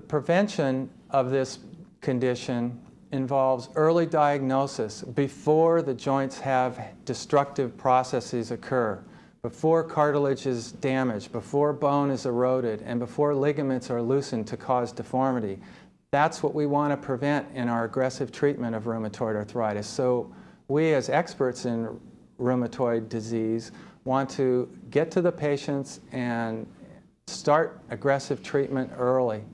The prevention of this condition involves early diagnosis before the joints have destructive processes occur, before cartilage is damaged, before bone is eroded, and before ligaments are loosened to cause deformity. That's what we want to prevent in our aggressive treatment of rheumatoid arthritis. So we as experts in rheumatoid disease want to get to the patients and start aggressive treatment early